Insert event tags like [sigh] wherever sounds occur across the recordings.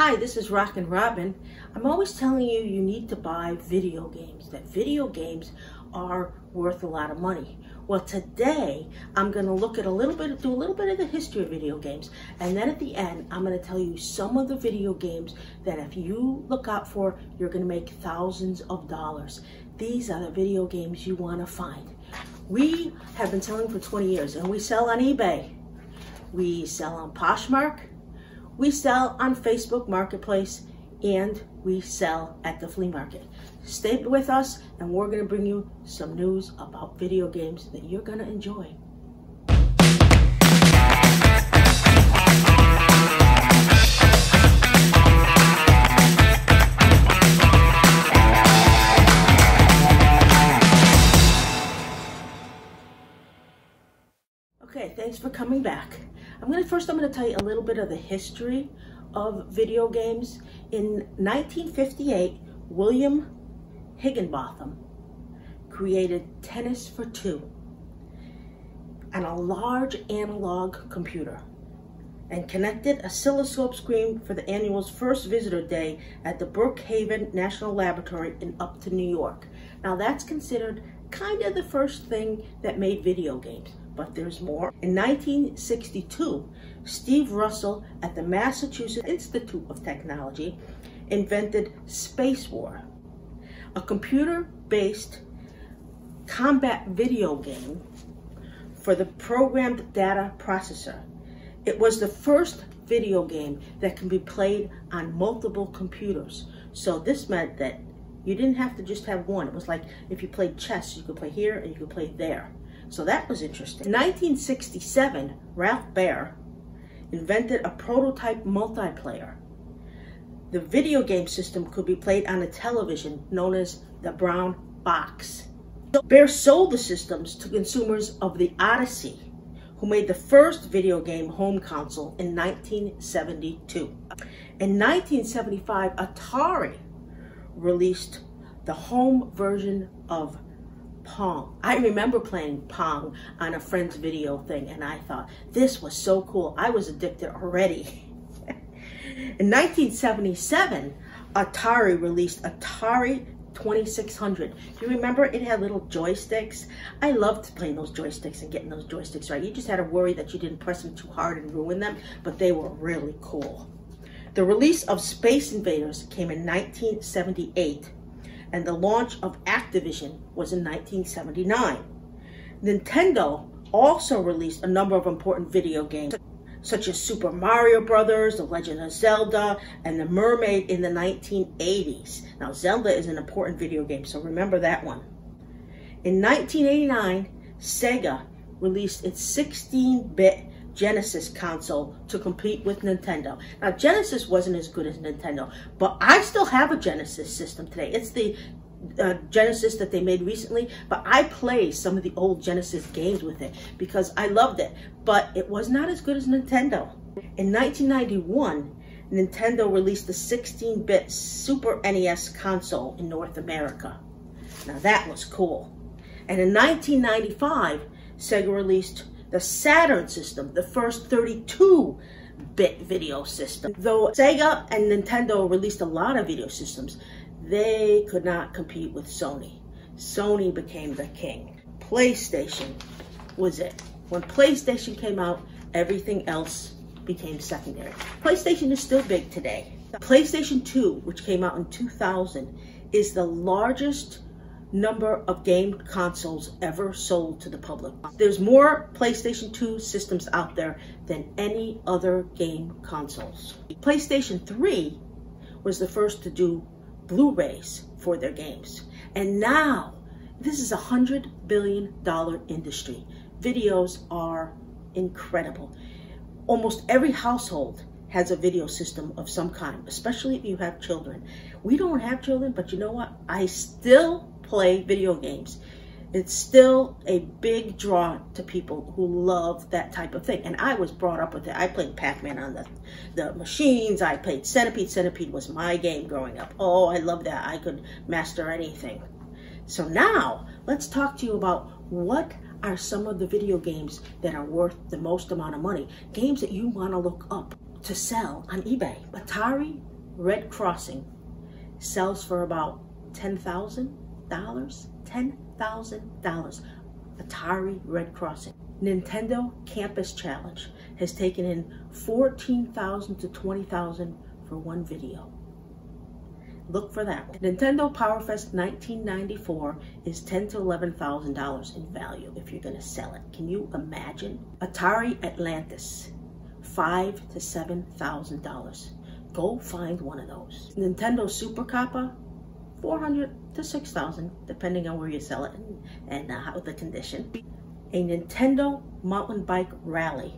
Hi, this is Rockin' Robin. I'm always telling you you need to buy video games, that video games are worth a lot of money. Well, today I'm going to look at a little bit, do a little bit of the history of video games, and then at the end I'm going to tell you some of the video games that if you look out for, you're going to make thousands of dollars. These are the video games you want to find. We have been selling for 20 years, and we sell on eBay. We sell on Poshmark. We sell on Facebook Marketplace and we sell at the flea market. Stay with us and we're going to bring you some news about video games that you're going to enjoy. I'm gonna first I'm gonna tell you a little bit of the history of video games. In 1958, William Higginbotham created Tennis for Two on a large analog computer and connected a oscilloscope screen for the annual's first visitor day at the Brookhaven National Laboratory in Upton, New York. Now that's considered kind of the first thing that made video games but there's more. In 1962, Steve Russell at the Massachusetts Institute of Technology invented Spacewar, a computer-based combat video game for the programmed data processor. It was the first video game that can be played on multiple computers. So this meant that you didn't have to just have one. It was like if you played chess, you could play here and you could play there. So that was interesting. In 1967, Ralph Baer invented a prototype multiplayer. The video game system could be played on a television known as the brown box. Baer sold the systems to consumers of the Odyssey, who made the first video game home console in 1972. In 1975, Atari released the home version of Pong. I remember playing Pong on a friend's video thing, and I thought, this was so cool. I was addicted already. [laughs] In 1977, Atari released Atari 2600. Do you remember it had little joysticks? I loved playing those joysticks and getting those joysticks right. You just had to worry that you didn't press them too hard and ruin them, but they were really cool. The release of Space Invaders came in 1978 and the launch of Activision was in 1979. Nintendo also released a number of important video games, such as Super Mario Brothers, The Legend of Zelda, and The Metroid in the 1980s. Now, Zelda is an important video game, so remember that one. In 1989, Sega released its 16-bit Genesis console to compete with Nintendo. Now, Genesis wasn't as good as Nintendo, but I still have a Genesis system today. It's the uh, Genesis that they made recently, but I play some of the old Genesis games with it because I loved it, but it was not as good as Nintendo. In 1991, Nintendo released the 16-bit Super NES console in North America. Now that was cool. And in 1995, Sega released the Saturn system, the first 32-bit video system. Though Sega and Nintendo released a lot of video systems, they could not compete with Sony. Sony became the king. PlayStation was it. When PlayStation came out, everything else became secondary. PlayStation is still big today. PlayStation 2, which came out in 2000, is the largest number of game consoles ever sold to the public. There's more PlayStation 2 systems out there than any other game consoles. PlayStation 3 was the first to do Blu-rays for their games. And now, this is a $100 billion industry. Videos are incredible. Almost every household has a video system of some kind, especially if you have children. We don't have children, but you know what? I still play video games. It's still a big draw to people who love that type of thing. And I was brought up with it. I played Pac-Man on the, the machines. I played Centipede. Centipede was my game growing up. Oh, I love that. I could master anything. So now, let's talk to you about what are some of the video games that are worth the most amount of money. Games that you want to look up to sell on eBay. Atari Red Crossing sells for about $10,000. Dollars, $10,000. Atari Red Crossing. Nintendo Campus Challenge has taken in 14,000 to 20,000 for one video. Look for that. Nintendo PowerFest 1994 is ten to eleven thousand dollars in value if you're gonna sell it. Can you imagine? Atari Atlantis, five to seven thousand dollars. Go find one of those. Nintendo Super Copa, 400 to 6,000, depending on where you sell it and, and uh, how the condition. A Nintendo mountain bike rally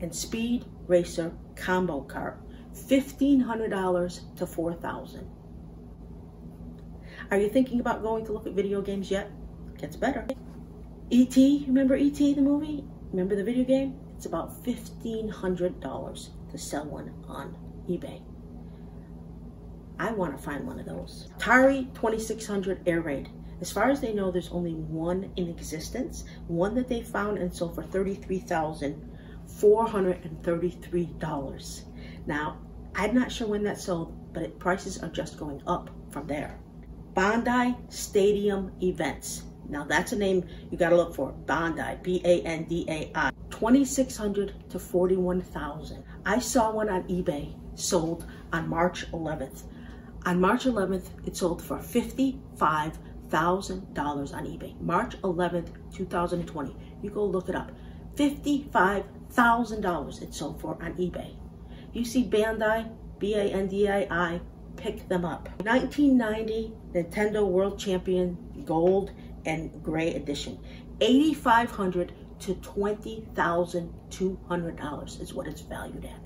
and speed racer combo cart, $1,500 to 4,000. Are you thinking about going to look at video games yet? Gets better. E.T., remember E.T. the movie? Remember the video game? It's about $1,500 to sell one on eBay. I want to find one of those. Atari 2600 Air Raid. As far as they know, there's only one in existence, one that they found and sold for $33,433. Now, I'm not sure when that sold, but it, prices are just going up from there. Bandai Stadium Events. Now that's a name you got to look for. Bandai, B-A-N-D-A-I. 2600 to 41,000. I saw one on eBay sold on March 11th. On March 11th, it sold for $55,000 on eBay. March 11th, 2020. You go look it up. $55,000 it sold for on eBay. You see Bandai, B-A-N-D-A-I, pick them up. 1990 Nintendo World Champion Gold and Gray Edition. 8500 to $20,200 is what it's valued at.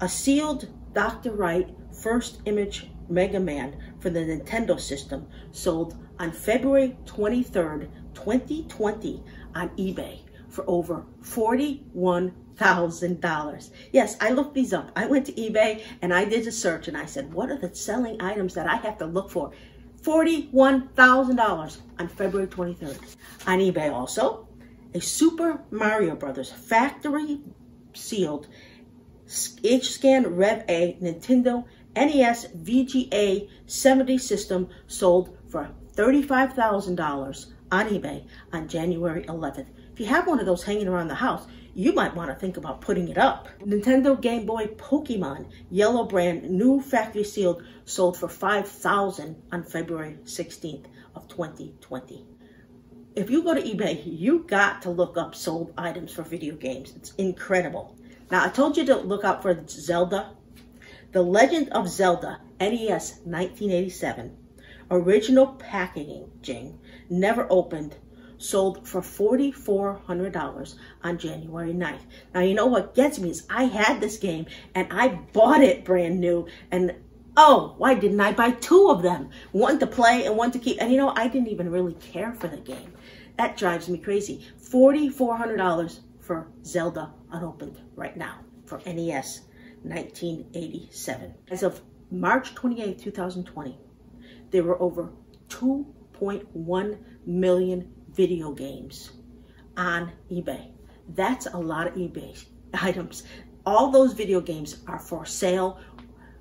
A sealed Dr. Wright first image Mega Man for the Nintendo system sold on February 23rd, 2020 on eBay for over $41,000. Yes, I looked these up. I went to eBay and I did a search and I said, what are the selling items that I have to look for? $41,000 on February 23rd. On eBay also, a Super Mario Brothers factory sealed H-seam Rev A Nintendo NES VGA 70 system sold for $35,000 on eBay on January 11th. If you have one of those hanging around the house, you might want to think about putting it up. Nintendo Game Boy Pokemon Yellow brand new factory sealed sold for 5000 on February 16th of 2020. If you go to eBay, you got to look up sold items for video games. It's incredible. Now, I told you to look out for Zelda. The Legend of Zelda NES 1987 original packaging Jing, never opened sold for $4,400 on January 9th. Now, you know what gets me is I had this game and I bought it brand new and oh, why didn't I buy two of them? One to play and one to keep. And you know, I didn't even really care for the game. That drives me crazy. $4,400 for Zelda unopened right now for NES 1987. As of March 28, 2020, there were over 2.1 million video games on eBay. That's a lot of eBay [laughs] items. All those video games are for sale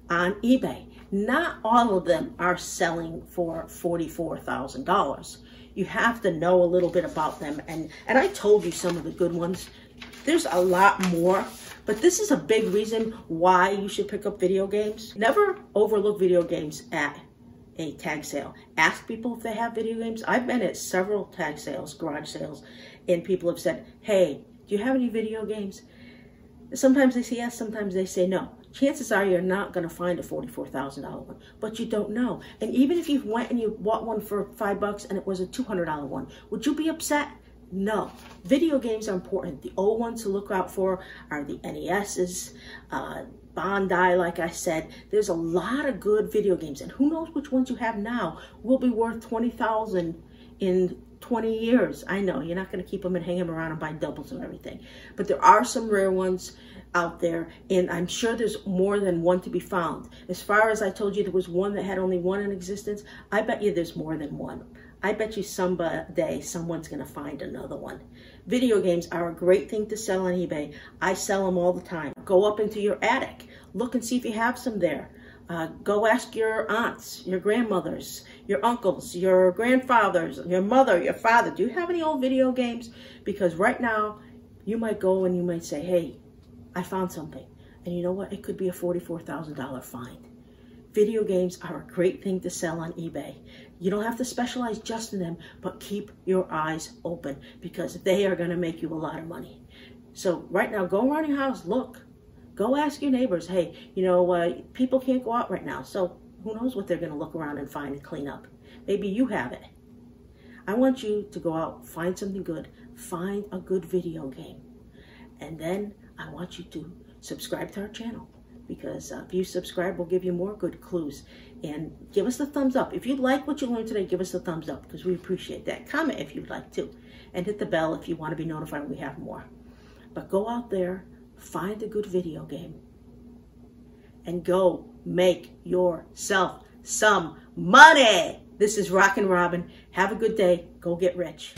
on eBay. Not all of them are selling for $44,000. You have to know a little bit about them. And, and I told you some of the good ones. There's a lot more, but this is a big reason why you should pick up video games. Never overlook video games at a tag sale. Ask people if they have video games. I've been at several tag sales, garage sales, and people have said, hey, do you have any video games? Sometimes they say yes, sometimes they say no. Chances are you're not going to find a $44,000 one, but you don't know. And even if you went and you bought one for five bucks and it was a $200 one, would you be upset? No. Video games are important. The old ones to look out for are the NESs, uh, Bandai, like I said, there's a lot of good video games, and who knows which ones you have now will be worth 20000 in 20 years. I know, you're not going to keep them and hang them around and buy doubles and everything. But there are some rare ones out there, and I'm sure there's more than one to be found. As far as I told you, there was one that had only one in existence. I bet you there's more than one. I bet you someday someone's going to find another one Video games are a great thing to sell on eBay. I sell them all the time. Go up into your attic. Look and see if you have some there. Uh, go ask your aunts, your grandmothers, your uncles, your grandfathers, your mother, your father. Do you have any old video games? Because right now, you might go and you might say, hey, I found something. And you know what? It could be a $44,000 find. Video games are a great thing to sell on eBay. You don't have to specialize just in them, but keep your eyes open because they are going to make you a lot of money. So right now, go around your house, look. Go ask your neighbors, hey, you know, uh, people can't go out right now, so who knows what they're going to look around and find and clean up. Maybe you have it. I want you to go out, find something good, find a good video game. And then I want you to subscribe to our channel because uh, if you subscribe, we'll give you more good clues. And give us a thumbs up. If you like what you learned today, give us a thumbs up because we appreciate that. Comment if you'd like to. And hit the bell if you want to be notified when we have more. But go out there, find a good video game, and go make yourself some money. This is Rockin' Robin. Have a good day. Go get rich.